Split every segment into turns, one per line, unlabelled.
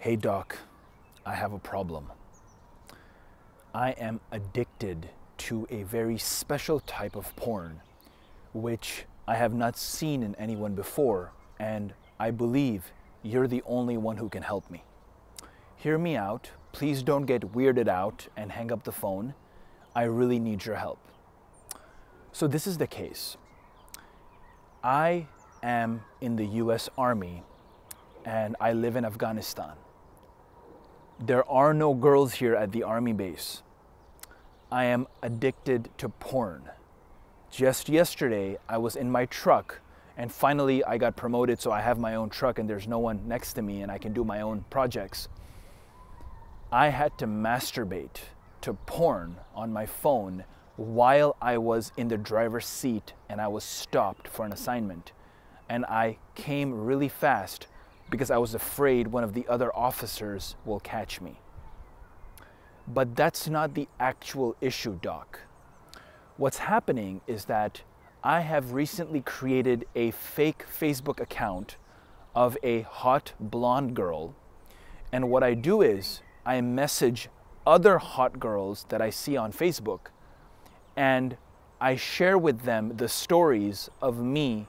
Hey, Doc, I have a problem. I am addicted to a very special type of porn, which I have not seen in anyone before, and I believe you're the only one who can help me. Hear me out. Please don't get weirded out and hang up the phone. I really need your help. So, this is the case. I am in the US Army and I live in Afghanistan. There are no girls here at the Army base. I am addicted to porn. Just yesterday, I was in my truck and finally I got promoted, so I have my own truck and there's no one next to me and I can do my own projects. I had to masturbate to porn on my phone while I was in the driver's seat and I was stopped for an assignment. And I came really fast because I was afraid one of the other officers will catch me. But that's not the actual issue, Doc. What's happening is that I have recently created a fake Facebook account of a hot blonde girl. And what I do is I message other hot girls that I see on Facebook and I share with them the stories of me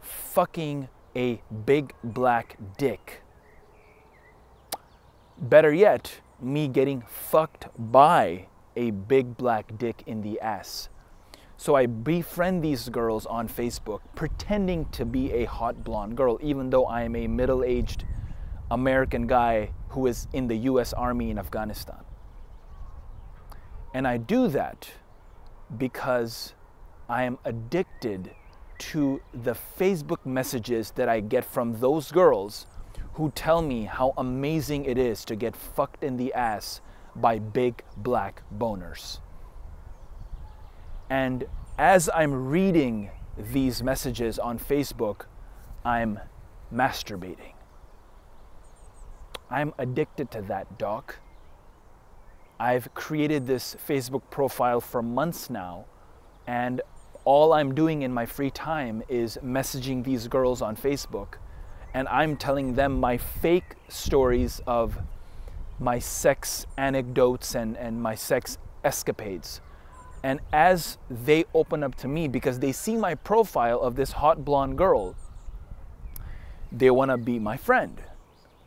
fucking a big black dick. Better yet, me getting fucked by a big black dick in the ass. So I befriend these girls on Facebook pretending to be a hot blonde girl, even though I am a middle aged American guy who is in the US Army in Afghanistan. And I do that because I am addicted to the Facebook messages that I get from those girls who tell me how amazing it is to get fucked in the ass by big black boners. And as I'm reading these messages on Facebook, I'm masturbating. I'm addicted to that, doc. I've created this Facebook profile for months now, and all I'm doing in my free time is messaging these girls on Facebook, and I'm telling them my fake stories of my sex anecdotes and, and my sex escapades. And as they open up to me, because they see my profile of this hot blonde girl, they want to be my friend.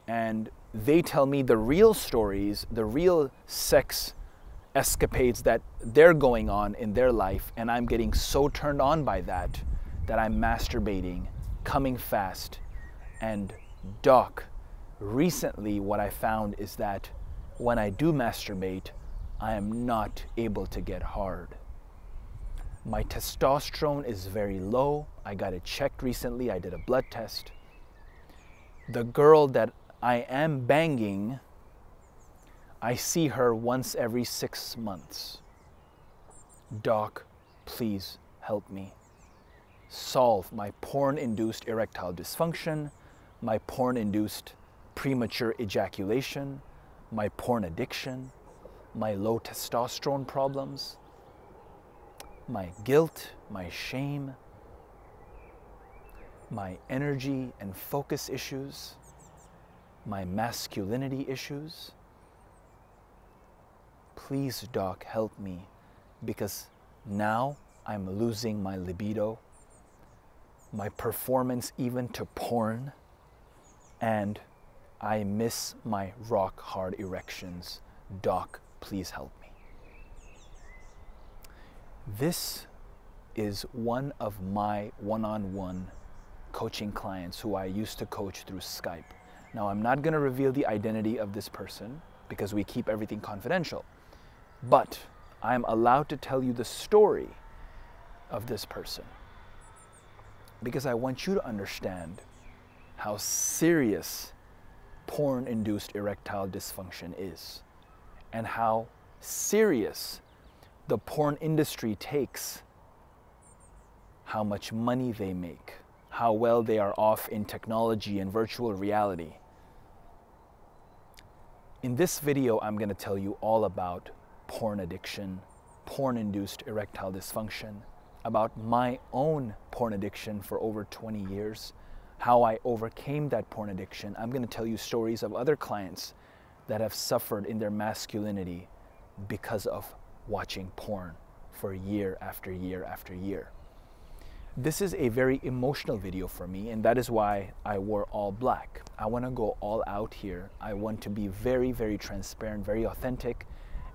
And they tell me the real stories, the real sex escapades that they're going on in their life, and I'm getting so turned on by that that I'm masturbating, coming fast, and doc. Recently, what I found is that when I do masturbate, I am not able to get hard. My testosterone is very low. I got it checked recently. I did a blood test. The girl that I am banging, I see her once every six months. Doc, please help me. Solve my porn induced erectile dysfunction, my porn induced premature ejaculation, my porn addiction, my low testosterone problems, my guilt, my shame, my energy and focus issues my masculinity issues. Please, doc, help me because now I'm losing my libido, my performance even to porn, and I miss my rock hard erections. Doc, please help me. This is one of my one on one coaching clients who I used to coach through Skype. Now, I'm not going to reveal the identity of this person because we keep everything confidential, but I'm allowed to tell you the story of this person because I want you to understand how serious porn induced erectile dysfunction is and how serious the porn industry takes how much money they make, how well they are off in technology and virtual reality. In this video, I'm going to tell you all about porn addiction, porn induced erectile dysfunction, about my own porn addiction for over 20 years, how I overcame that porn addiction. I'm going to tell you stories of other clients that have suffered in their masculinity because of watching porn for year after year after year. This is a very emotional video for me, and that is why I wore all black. I want to go all out here. I want to be very, very transparent, very authentic,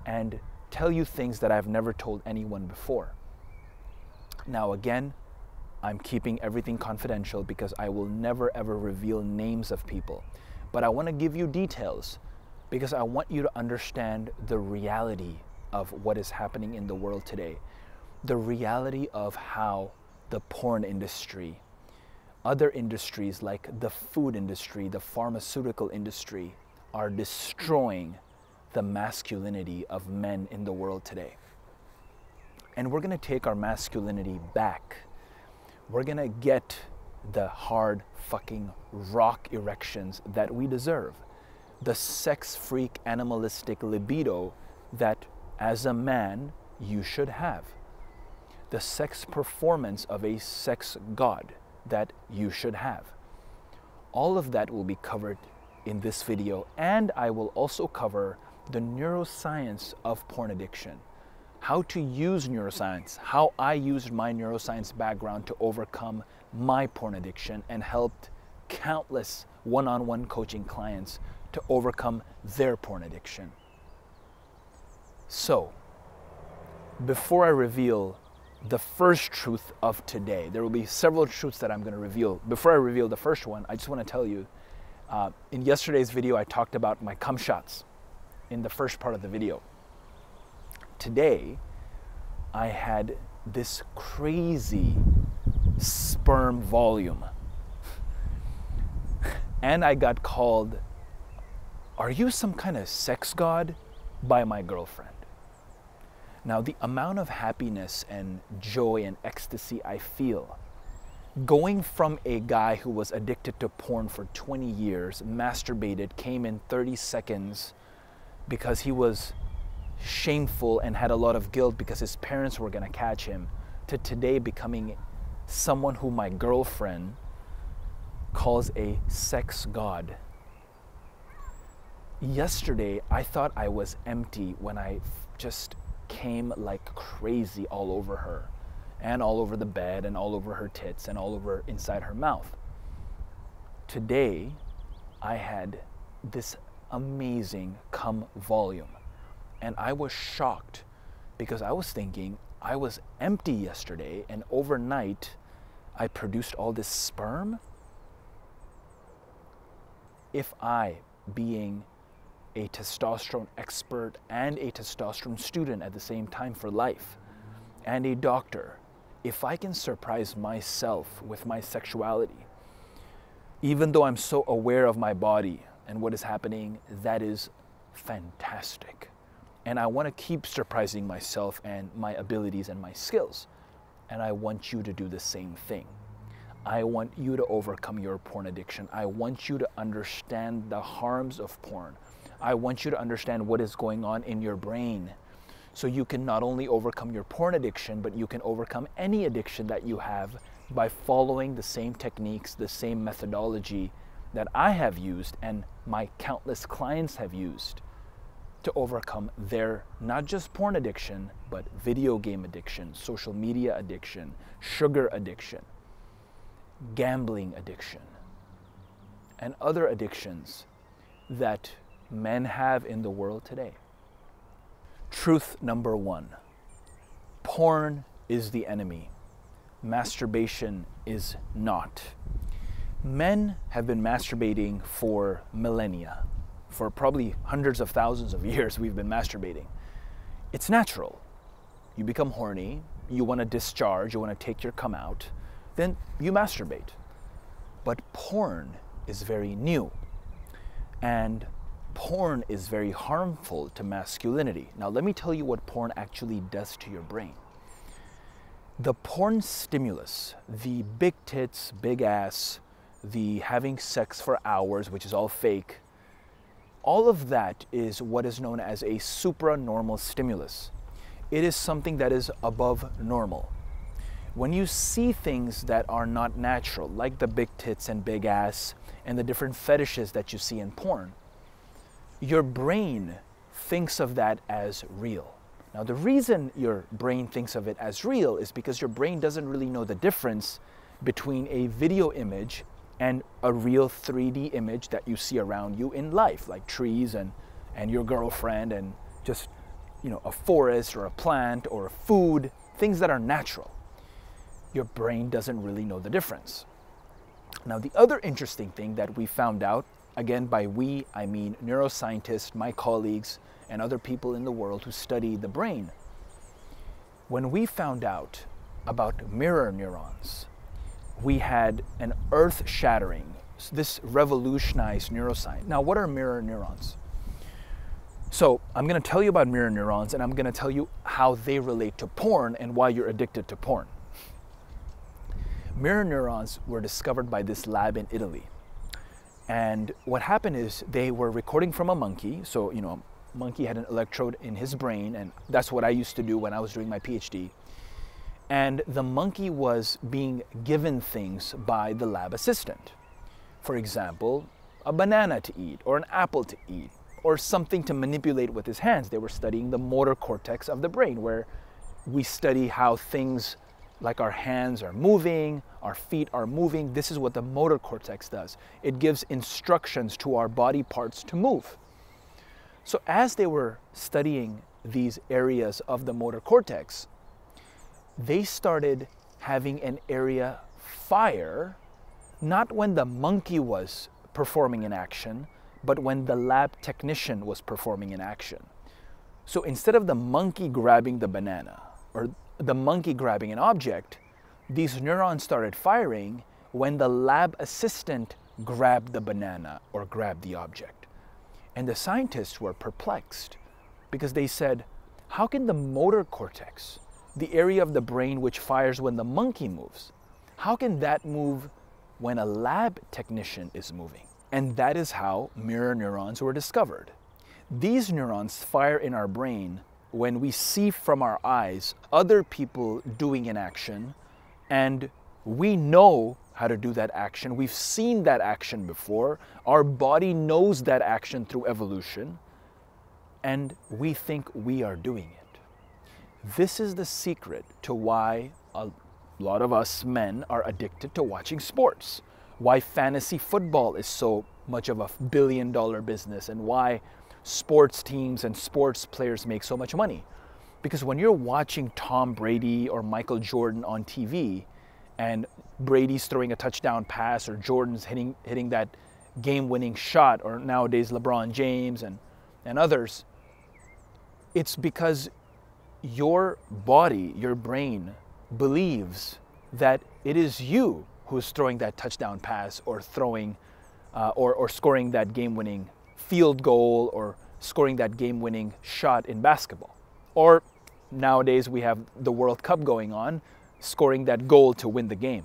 and tell you things that I've never told anyone before. Now, again, I'm keeping everything confidential because I will never ever reveal names of people. But I want to give you details because I want you to understand the reality of what is happening in the world today. The reality of how the porn industry, other industries like the food industry, the pharmaceutical industry, are destroying the masculinity of men in the world today. And we're going to take our masculinity back. We're going to get the hard fucking rock erections that we deserve. The sex freak animalistic libido that as a man you should have the sex performance of a sex god that you should have. All of that will be covered in this video, and I will also cover the neuroscience of porn addiction, how to use neuroscience, how I used my neuroscience background to overcome my porn addiction and helped countless one on one coaching clients to overcome their porn addiction. So, before I reveal the first truth of today. There will be several truths that I'm going to reveal. Before I reveal the first one, I just want to tell you uh, in yesterday's video, I talked about my cum shots in the first part of the video. Today, I had this crazy sperm volume. And I got called, Are you some kind of sex god? by my girlfriend. Now, the amount of happiness and joy and ecstasy I feel going from a guy who was addicted to porn for 20 years, masturbated, came in 30 seconds because he was shameful and had a lot of guilt because his parents were going to catch him, to today becoming someone who my girlfriend calls a sex god. Yesterday, I thought I was empty when I just came like crazy all over her and all over the bed and all over her tits and all over inside her mouth. Today, I had this amazing cum volume and I was shocked because I was thinking I was empty yesterday and overnight I produced all this sperm. If I, being a testosterone expert and a testosterone student at the same time for life, and a doctor, if I can surprise myself with my sexuality, even though I'm so aware of my body and what is happening, that is fantastic. And I want to keep surprising myself and my abilities and my skills. And I want you to do the same thing. I want you to overcome your porn addiction. I want you to understand the harms of porn. I want you to understand what is going on in your brain so you can not only overcome your porn addiction, but you can overcome any addiction that you have by following the same techniques, the same methodology that I have used and my countless clients have used to overcome their not just porn addiction, but video game addiction, social media addiction, sugar addiction, gambling addiction, and other addictions that men have in the world today. Truth number one porn is the enemy, masturbation is not. Men have been masturbating for millennia. For probably hundreds of thousands of years, we've been masturbating. It's natural. You become horny, you want to discharge, you want to take your come out, then you masturbate. But porn is very new. And porn is very harmful to masculinity. Now, let me tell you what porn actually does to your brain. The porn stimulus, the big tits, big ass, the having sex for hours, which is all fake, all of that is what is known as a supranormal stimulus. It is something that is above normal. when you see things that are not natural, like the big tits and big ass and the different fetishes that you see in porn, your brain thinks of that as real. Now, the reason your brain thinks of it as real is because your brain doesn't really know the difference between a video image and a real 3D image that you see around you in life, like trees and, and your girlfriend and just you know, a forest or a plant or food, things that are natural. Your brain doesn't really know the difference. Now, the other interesting thing that we found out, again, by we, I mean neuroscientists, my colleagues, and other people in the world who study the brain, when we found out about mirror neurons, we had an earth shattering, this revolutionized neuroscience. Now, what are mirror neurons? So, I'm going to tell you about mirror neurons and I'm going to tell you how they relate to porn and why you're addicted to porn. Mirror neurons were discovered by this lab in Italy. And what happened is they were recording from a monkey. So, you know, a monkey had an electrode in his brain, and that's what I used to do when I was doing my PhD. And the monkey was being given things by the lab assistant. For example, a banana to eat, or an apple to eat, or something to manipulate with his hands. They were studying the motor cortex of the brain, where we study how things like our hands are moving, our feet are moving. This is what the motor cortex does. It gives instructions to our body parts to move. So, as they were studying these areas of the motor cortex, they started having an area fire, not when the monkey was performing an action, but when the lab technician was performing an action. So instead of the monkey grabbing the banana or the monkey grabbing an object, these neurons started firing when the lab assistant grabbed the banana or grabbed the object. And the scientists were perplexed because they said, how can the motor cortex, the area of the brain which fires when the monkey moves, how can that move when a lab technician is moving? And that is how mirror neurons were discovered. These neurons fire in our brain when we see from our eyes other people doing an action and we know how to do that action. We've seen that action before. Our body knows that action through evolution and we think we are doing it. This is the secret to why a lot of us men are addicted to watching sports, why fantasy football is so much of a billion dollar business, and why sports teams and sports players make so much money. Because when you're watching Tom Brady or Michael Jordan on TV, and Brady's throwing a touchdown pass, or Jordan's hitting, hitting that game winning shot, or nowadays LeBron James and, and others, it's because your body, your brain, believes that it is you who's throwing that touchdown pass or throwing uh, or, or scoring that game winning field goal or scoring that game winning shot in basketball. Or nowadays we have the World Cup going on, scoring that goal to win the game.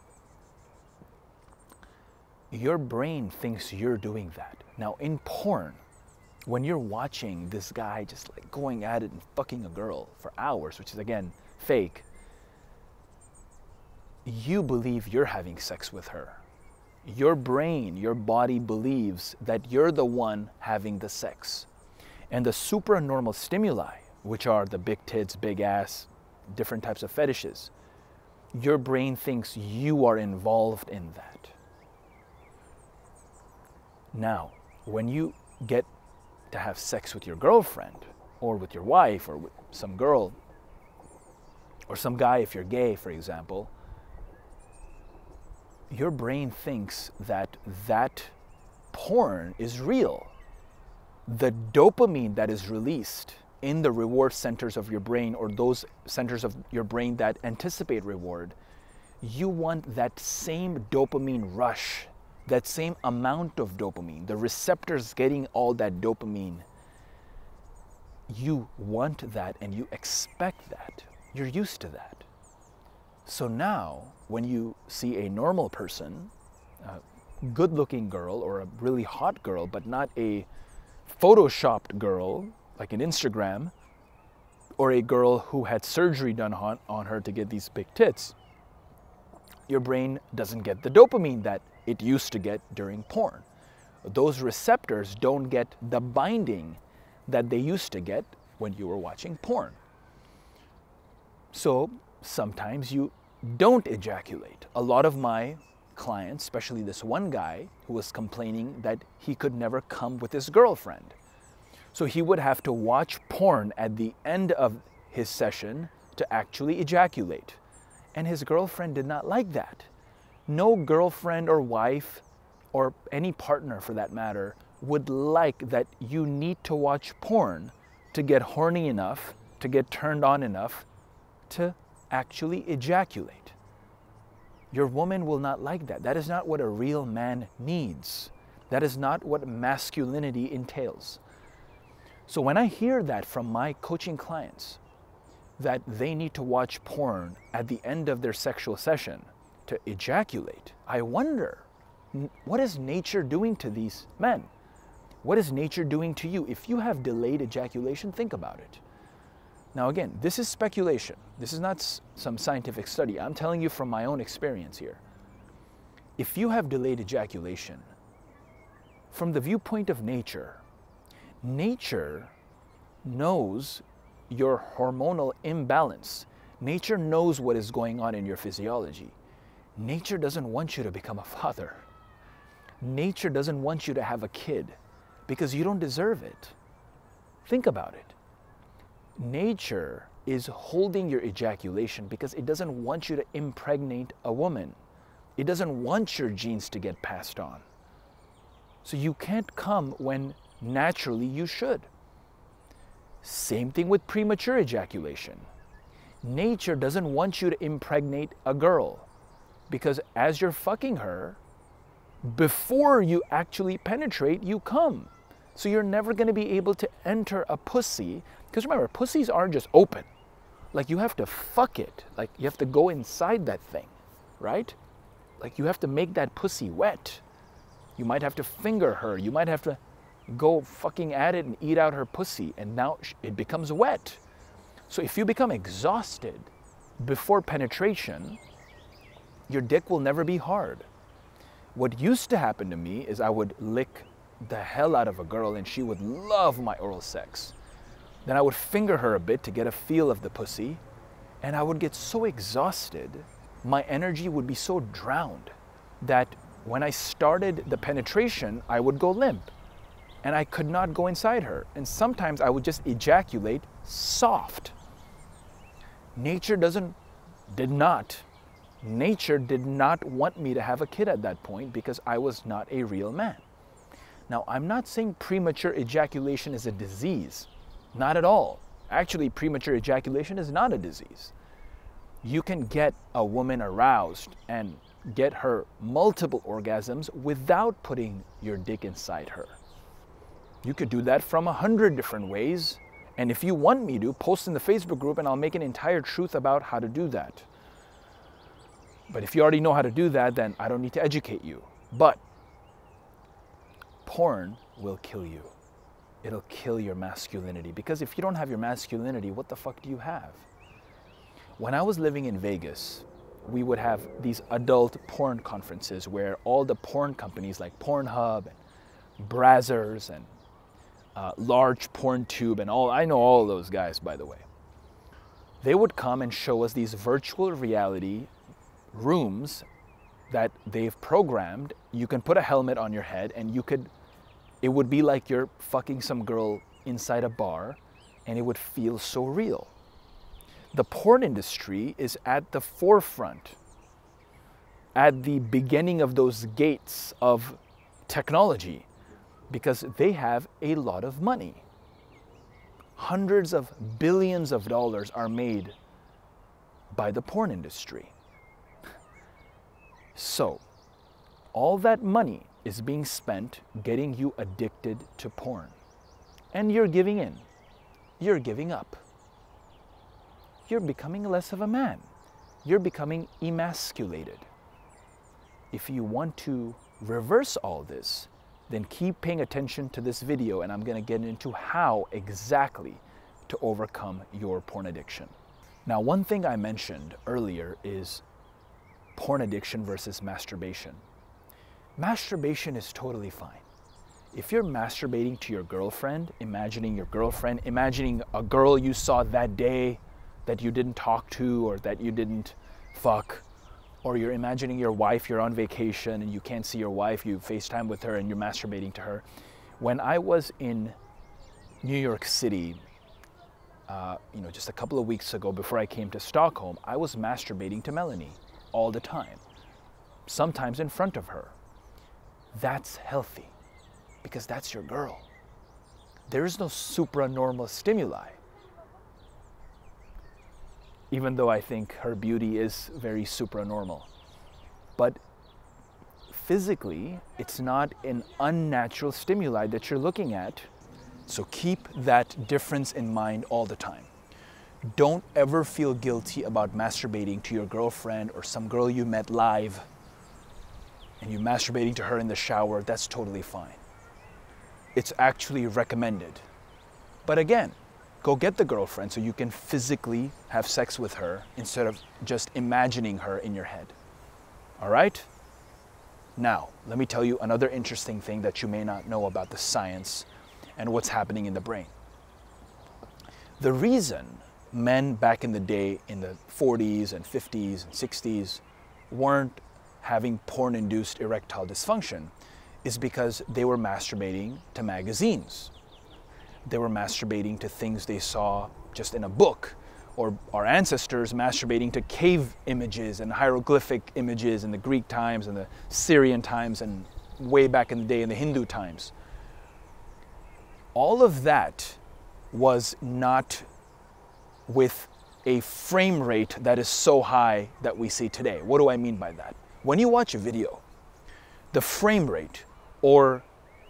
Your brain thinks you're doing that. Now, in porn, when you're watching this guy just like going at it and fucking a girl for hours, which is again fake, you believe you're having sex with her your brain, your body believes that you're the one having the sex. And the supranormal stimuli, which are the big tits, big ass, different types of fetishes, your brain thinks you are involved in that. Now, when you get to have sex with your girlfriend, or with your wife, or with some girl, or some guy if you're gay, for example, your brain thinks that that porn is real. The dopamine that is released in the reward centers of your brain or those centers of your brain that anticipate reward, you want that same dopamine rush, that same amount of dopamine, the receptors getting all that dopamine. You want that and you expect that. You're used to that. So now, when you see a normal person, a good looking girl or a really hot girl, but not a photoshopped girl like an Instagram, or a girl who had surgery done on, on her to get these big tits, your brain doesn't get the dopamine that it used to get during porn. Those receptors don't get the binding that they used to get when you were watching porn. So sometimes you don't ejaculate. A lot of my clients, especially this one guy who was complaining that he could never come with his girlfriend. So he would have to watch porn at the end of his session to actually ejaculate. And his girlfriend did not like that. No girlfriend or wife or any partner for that matter would like that you need to watch porn to get horny enough, to get turned on enough to actually ejaculate. Your woman will not like that. That is not what a real man needs. That is not what masculinity entails. So when I hear that from my coaching clients, that they need to watch porn at the end of their sexual session to ejaculate, I wonder what is nature doing to these men? What is nature doing to you? If you have delayed ejaculation, think about it. Now, again, this is speculation. This is not some scientific study. I'm telling you from my own experience here. If you have delayed ejaculation, from the viewpoint of nature, nature knows your hormonal imbalance. Nature knows what is going on in your physiology. Nature doesn't want you to become a father. Nature doesn't want you to have a kid because you don't deserve it. Think about it. Nature is holding your ejaculation because it doesn't want you to impregnate a woman. It doesn't want your genes to get passed on. So you can't come when naturally you should. Same thing with premature ejaculation. Nature doesn't want you to impregnate a girl because as you're fucking her, before you actually penetrate, you come. So you're never going to be able to enter a pussy. Because remember, pussies aren't just open. Like you have to fuck it. Like you have to go inside that thing, right? Like you have to make that pussy wet. You might have to finger her. You might have to go fucking at it and eat out her pussy. And now it becomes wet. So if you become exhausted before penetration, your dick will never be hard. What used to happen to me is I would lick the hell out of a girl and she would love my oral sex. Then I would finger her a bit to get a feel of the pussy, and I would get so exhausted, my energy would be so drowned that when I started the penetration, I would go limp and I could not go inside her. And sometimes I would just ejaculate soft. Nature doesn't, did not Nature did not want me to have a kid at that point because I was not a real man. Now, I'm not saying premature ejaculation is a disease. Not at all. Actually, premature ejaculation is not a disease. You can get a woman aroused and get her multiple orgasms without putting your dick inside her. You could do that from a hundred different ways. And if you want me to, post in the Facebook group and I'll make an entire truth about how to do that. But if you already know how to do that, then I don't need to educate you. But porn will kill you. It'll kill your masculinity. Because if you don't have your masculinity, what the fuck do you have? When I was living in Vegas, we would have these adult porn conferences where all the porn companies like Pornhub and Brazzers and uh, Large Porn Tube and all, I know all those guys, by the way. They would come and show us these virtual reality rooms that they've programmed. You can put a helmet on your head and you could, it would be like you're fucking some girl inside a bar and it would feel so real. The porn industry is at the forefront, at the beginning of those gates of technology because they have a lot of money. Hundreds of billions of dollars are made by the porn industry. So, all that money is being spent getting you addicted to porn. And you're giving in. You're giving up. You're becoming less of a man. You're becoming emasculated. If you want to reverse all this, then keep paying attention to this video and I'm going to get into how exactly to overcome your porn addiction. Now, one thing I mentioned earlier is porn addiction versus masturbation. Masturbation is totally fine. If you're masturbating to your girlfriend, imagining your girlfriend, imagining a girl you saw that day that you didn't talk to or that you didn't fuck, or you're imagining your wife, you're on vacation and you can't see your wife, you FaceTime with her and you're masturbating to her. When I was in New York City, uh, you know, just a couple of weeks ago before I came to Stockholm, I was masturbating to Melanie all the time, sometimes in front of her. That's healthy because that's your girl. There is no supranormal stimuli. Even though I think her beauty is very supranormal. But physically, it's not an unnatural stimuli that you're looking at. So keep that difference in mind all the time. Don't ever feel guilty about masturbating to your girlfriend or some girl you met live and you're masturbating to her in the shower. That's totally fine it's actually recommended. But again, go get the girlfriend so you can physically have sex with her instead of just imagining her in your head. All right? Now, let me tell you another interesting thing that you may not know about the science and what's happening in the brain. The reason men back in the day, in the 40s and 50s and 60s, weren't having porn induced erectile dysfunction is because they were masturbating to magazines. They were masturbating to things they saw just in a book, or our ancestors masturbating to cave images and hieroglyphic images in the Greek times and the Syrian times and way back in the day in the Hindu times. All of that was not with a frame rate that is so high that we see today. What do I mean by that? When you watch a video, the frame rate or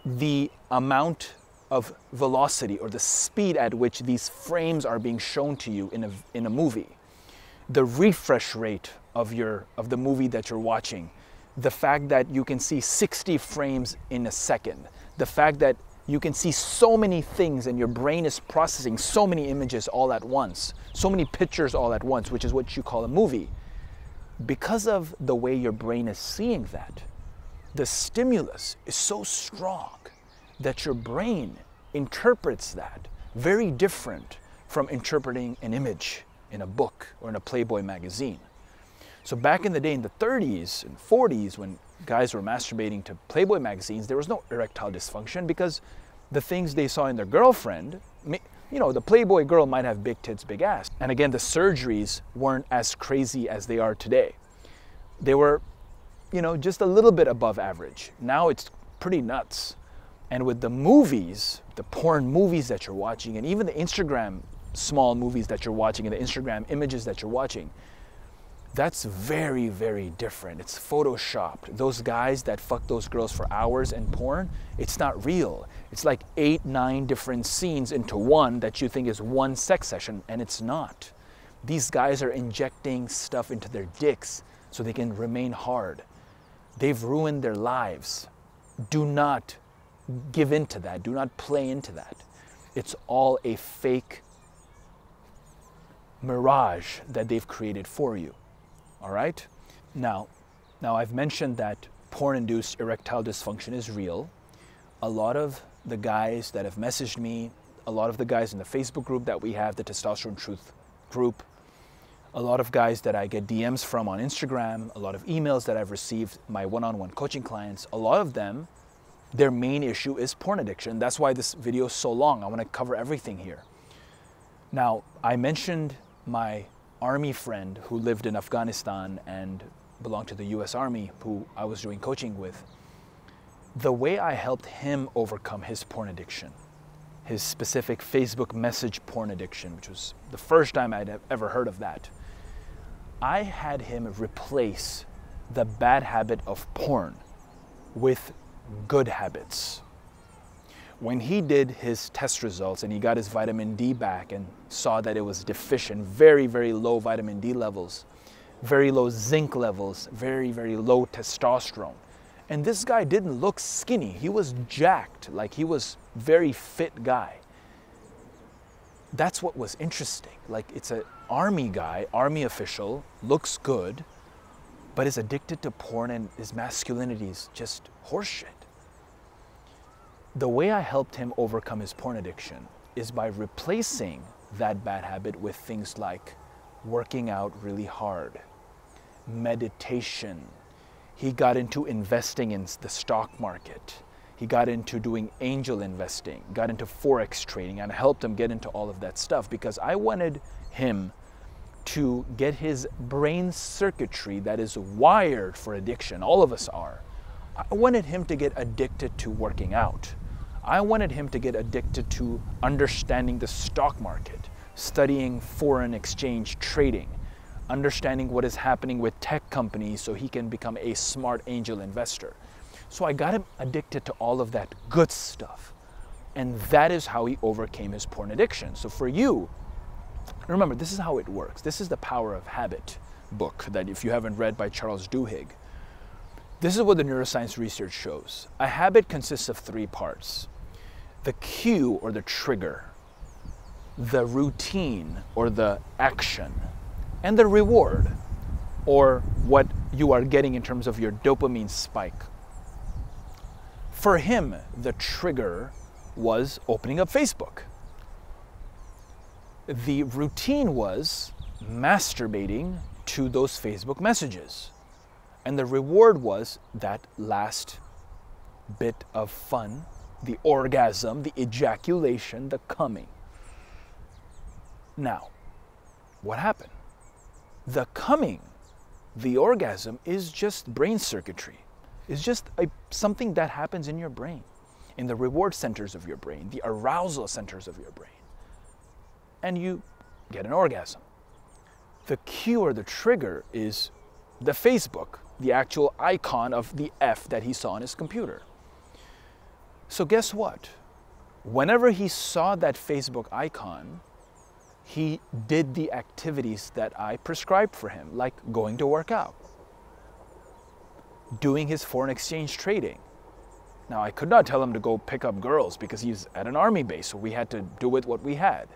the amount of velocity or the speed at which these frames are being shown to you in a, in a movie, the refresh rate of, your, of the movie that you're watching, the fact that you can see 60 frames in a second, the fact that you can see so many things and your brain is processing so many images all at once, so many pictures all at once, which is what you call a movie. Because of the way your brain is seeing that, the stimulus is so strong that your brain interprets that very different from interpreting an image in a book or in a Playboy magazine. So back in the day in the 30s and 40s when guys were masturbating to Playboy magazines, there was no erectile dysfunction because the things they saw in their girlfriend, you know, the Playboy girl might have big tits, big ass. And again, the surgeries weren't as crazy as they are today. They were you know, just a little bit above average. Now it's pretty nuts. And with the movies, the porn movies that you're watching, and even the Instagram small movies that you're watching, and the Instagram images that you're watching, that's very, very different. It's photoshopped. Those guys that fuck those girls for hours in porn, it's not real. It's like eight, nine different scenes into one that you think is one sex session, and it's not. These guys are injecting stuff into their dicks so they can remain hard. They've ruined their lives. Do not give in to that. Do not play into that. It's all a fake mirage that they've created for you. All right? Now, now I've mentioned that porn-induced erectile dysfunction is real. A lot of the guys that have messaged me, a lot of the guys in the Facebook group that we have, the Testosterone Truth group, a lot of guys that I get DMs from on Instagram, a lot of emails that I've received, my one on one coaching clients, a lot of them, their main issue is porn addiction. That's why this video is so long. I want to cover everything here. Now, I mentioned my army friend who lived in Afghanistan and belonged to the US Army, who I was doing coaching with. The way I helped him overcome his porn addiction, his specific Facebook message porn addiction, which was the first time I'd ever heard of that I had him replace the bad habit of porn with good habits. When he did his test results and he got his vitamin D back and saw that it was deficient, very, very low vitamin D levels, very low zinc levels, very, very low testosterone. And this guy didn't look skinny. He was jacked, like he was very fit guy. That's what was interesting. Like it's an army guy, army official, looks good, but is addicted to porn and his masculinity is just horseshit. The way I helped him overcome his porn addiction is by replacing that bad habit with things like working out really hard, meditation. He got into investing in the stock market. He got into doing angel investing, got into forex trading, and I helped him get into all of that stuff because I wanted him to get his brain circuitry that is wired for addiction. All of us are. I wanted him to get addicted to working out. I wanted him to get addicted to understanding the stock market, studying foreign exchange trading, understanding what is happening with tech companies so he can become a smart angel investor. So I got him addicted to all of that good stuff. And that is how he overcame his porn addiction. So for you, remember, this is how it works. This is the Power of Habit book that if you haven't read by Charles Duhigg. This is what the neuroscience research shows. A habit consists of three parts. The cue or the trigger, the routine or the action, and the reward or what you are getting in terms of your dopamine spike. For him, the trigger was opening up Facebook. The routine was masturbating to those Facebook messages. And the reward was that last bit of fun, the orgasm, the ejaculation, the coming. Now, what happened? The coming, the orgasm, is just brain circuitry. It's just a, something that happens in your brain, in the reward centers of your brain, the arousal centers of your brain. And you get an orgasm. The cue or the trigger is the Facebook, the actual icon of the F that he saw on his computer. So, guess what? Whenever he saw that Facebook icon, he did the activities that I prescribed for him, like going to work out, doing his foreign exchange trading. Now, I could not tell him to go pick up girls because he's at an army base, so we had to do with what we had.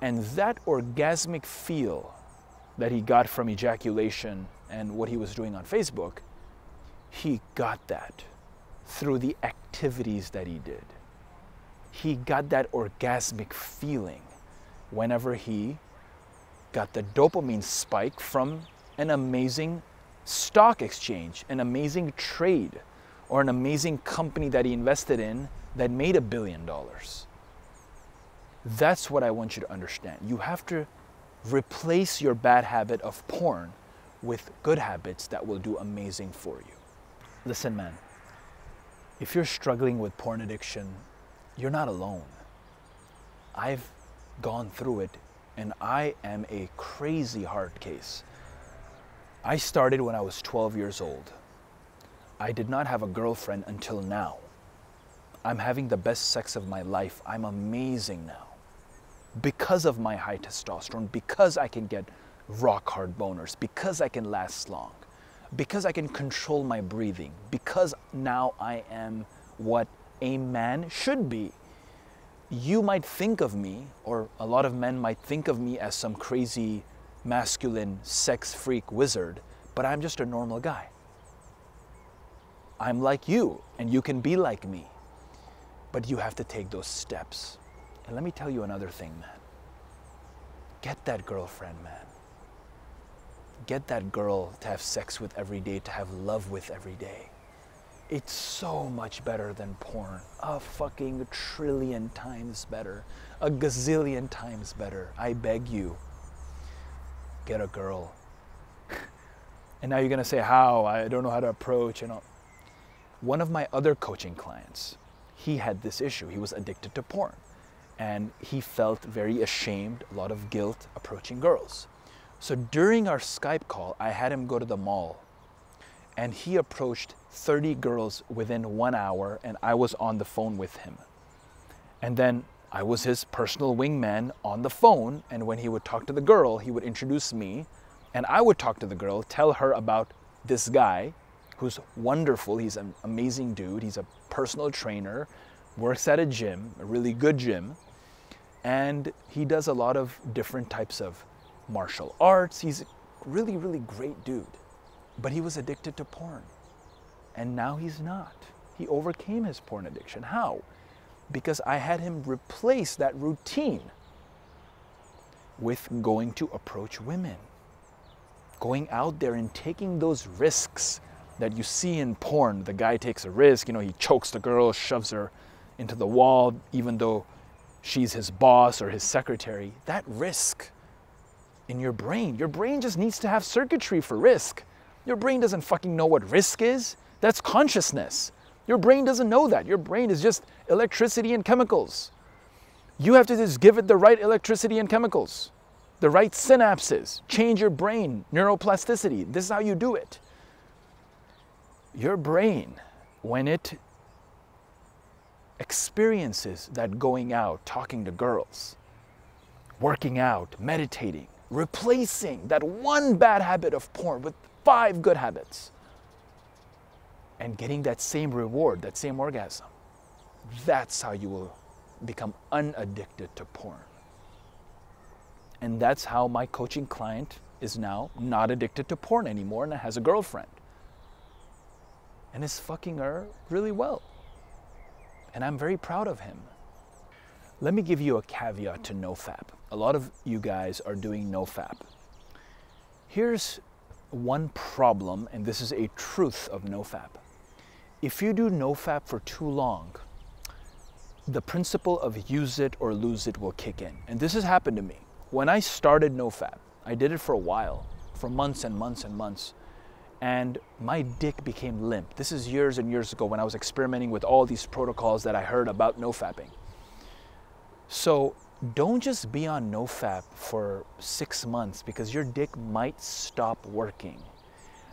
And that orgasmic feel that he got from ejaculation and what he was doing on Facebook, he got that through the activities that he did. He got that orgasmic feeling whenever he got the dopamine spike from an amazing stock exchange, an amazing trade, or an amazing company that he invested in that made a billion dollars. That's what I want you to understand. You have to replace your bad habit of porn with good habits that will do amazing for you. Listen, man, if you're struggling with porn addiction, you're not alone. I've gone through it and I am a crazy hard case. I started when I was 12 years old. I did not have a girlfriend until now. I'm having the best sex of my life. I'm amazing now. Because of my high testosterone, because I can get rock hard boners, because I can last long, because I can control my breathing, because now I am what a man should be you might think of me, or a lot of men might think of me as some crazy masculine sex freak wizard, but I'm just a normal guy. I'm like you, and you can be like me. But you have to take those steps. And let me tell you another thing, man. Get that girlfriend, man. Get that girl to have sex with every day, to have love with every day. It's so much better than porn. A fucking trillion times better. A gazillion times better. I beg you. Get a girl. and now you're gonna say, how? I don't know how to approach and all. One of my other coaching clients, he had this issue. He was addicted to porn. And he felt very ashamed, a lot of guilt approaching girls. So during our Skype call, I had him go to the mall and he approached 30 girls within one hour, and I was on the phone with him. And then I was his personal wingman on the phone, and when he would talk to the girl, he would introduce me, and I would talk to the girl, tell her about this guy who's wonderful. He's an amazing dude, he's a personal trainer, works at a gym, a really good gym, and he does a lot of different types of martial arts. He's a really, really great dude. But he was addicted to porn. And now he's not. He overcame his porn addiction. How? Because I had him replace that routine with going to approach women, going out there and taking those risks that you see in porn. The guy takes a risk, you know, he chokes the girl, shoves her into the wall, even though she's his boss or his secretary. That risk in your brain, your brain just needs to have circuitry for risk. Your brain doesn't fucking know what risk is. That's consciousness. Your brain doesn't know that. Your brain is just electricity and chemicals. You have to just give it the right electricity and chemicals, the right synapses, change your brain, neuroplasticity. This is how you do it. Your brain, when it experiences that going out, talking to girls, working out, meditating, replacing that one bad habit of porn with five good habits, and getting that same reward, that same orgasm. That's how you will become unaddicted to porn. And that's how my coaching client is now not addicted to porn anymore and has a girlfriend. And is fucking her really well. And I'm very proud of him. Let me give you a caveat to NoFap. A lot of you guys are doing NoFap. Here's one problem, and this is a truth of NoFap. If you do NoFap for too long, the principle of use it or lose it will kick in. And this has happened to me. When I started NoFap, I did it for a while, for months and months and months, and my dick became limp. This is years and years ago when I was experimenting with all these protocols that I heard about NoFapping. So don't just be on NoFap for six months because your dick might stop working.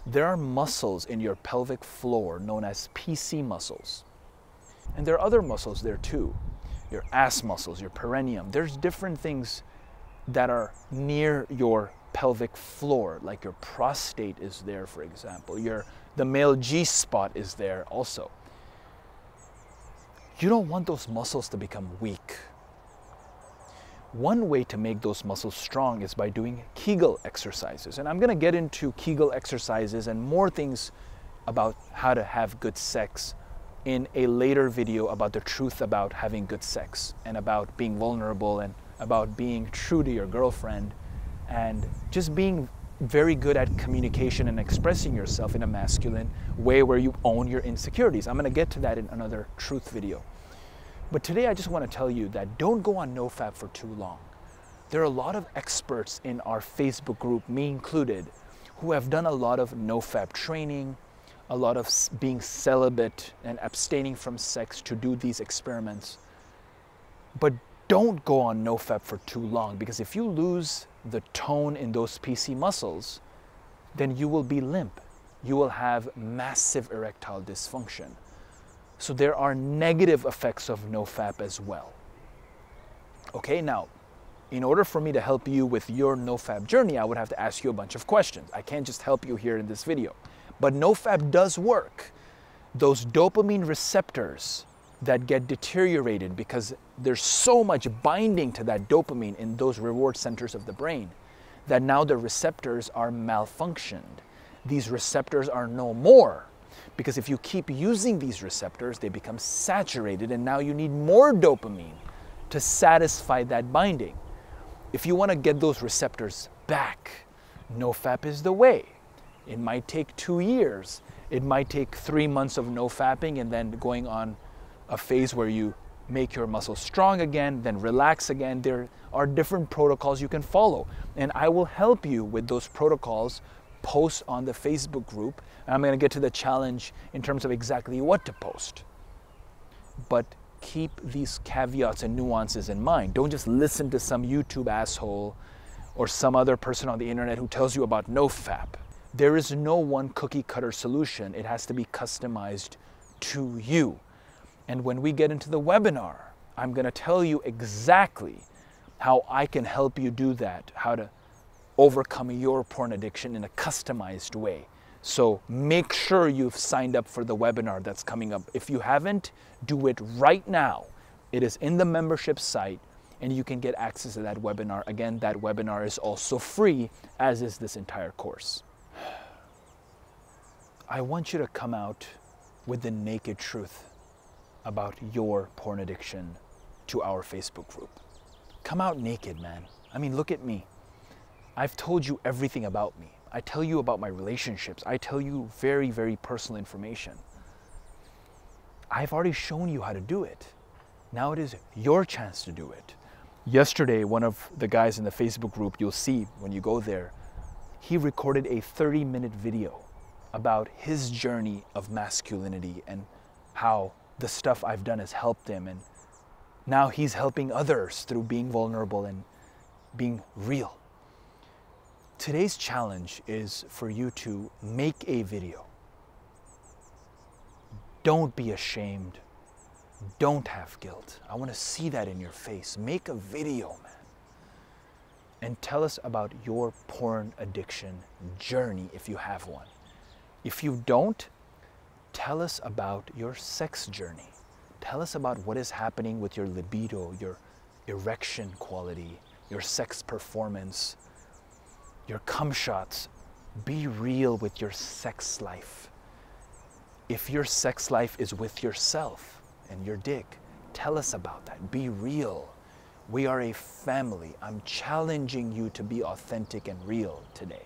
There are muscles in your pelvic floor known as PC muscles. And there are other muscles there too. Your ass muscles, your perineum. There's different things that are near your pelvic floor, like your prostate is there, for example. Your the male G spot is there also. You don't want those muscles to become weak. One way to make those muscles strong is by doing Kegel exercises. And I'm going to get into Kegel exercises and more things about how to have good sex in a later video about the truth about having good sex and about being vulnerable and about being true to your girlfriend and just being very good at communication and expressing yourself in a masculine way where you own your insecurities. I'm going to get to that in another truth video. But today I just want to tell you that don't go on NoFap for too long. There are a lot of experts in our Facebook group, me included, who have done a lot of NoFap training, a lot of being celibate and abstaining from sex to do these experiments. But don't go on NoFap for too long because if you lose the tone in those PC muscles, then you will be limp. You will have massive erectile dysfunction. So there are negative effects of NoFap as well. Okay, now, in order for me to help you with your NoFap journey, I would have to ask you a bunch of questions. I can't just help you here in this video. But NoFap does work. Those dopamine receptors that get deteriorated because there's so much binding to that dopamine in those reward centers of the brain that now the receptors are malfunctioned. These receptors are no more because if you keep using these receptors, they become saturated, and now you need more dopamine to satisfy that binding. If you want to get those receptors back, NoFap is the way. It might take two years. It might take three months of no fapping and then going on a phase where you make your muscles strong again, then relax again. There are different protocols you can follow. And I will help you with those protocols post on the Facebook group. And I'm going to get to the challenge in terms of exactly what to post. But keep these caveats and nuances in mind. Don't just listen to some YouTube asshole or some other person on the internet who tells you about NoFap. There is no one cookie cutter solution. It has to be customized to you. And when we get into the webinar, I'm going to tell you exactly how I can help you do that, how to overcome your porn addiction in a customized way. So make sure you've signed up for the webinar that's coming up. If you haven't, do it right now. It is in the membership site and you can get access to that webinar. Again, that webinar is also free, as is this entire course. I want you to come out with the naked truth about your porn addiction to our Facebook group. Come out naked, man. I mean, look at me. I've told you everything about me. I tell you about my relationships. I tell you very, very personal information. I've already shown you how to do it. Now it is your chance to do it. Yesterday, one of the guys in the Facebook group, you'll see when you go there, he recorded a 30 minute video about his journey of masculinity and how the stuff I've done has helped him. And now he's helping others through being vulnerable and being real. Today's challenge is for you to make a video. Don't be ashamed. Don't have guilt. I want to see that in your face. Make a video, man. And tell us about your porn addiction journey if you have one. If you don't, tell us about your sex journey. Tell us about what is happening with your libido, your erection quality, your sex performance, your cum shots. Be real with your sex life. If your sex life is with yourself and your dick, tell us about that. Be real. We are a family. I'm challenging you to be authentic and real today.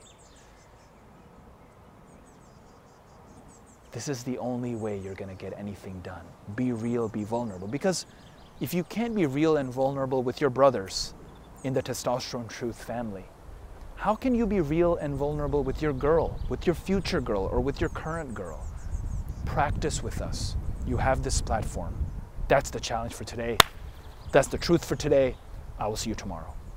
This is the only way you're going to get anything done. Be real, be vulnerable. Because if you can't be real and vulnerable with your brothers in the testosterone truth family, how can you be real and vulnerable with your girl, with your future girl, or with your current girl? Practice with us. You have this platform. That's the challenge for today. That's the truth for today. I will see you tomorrow.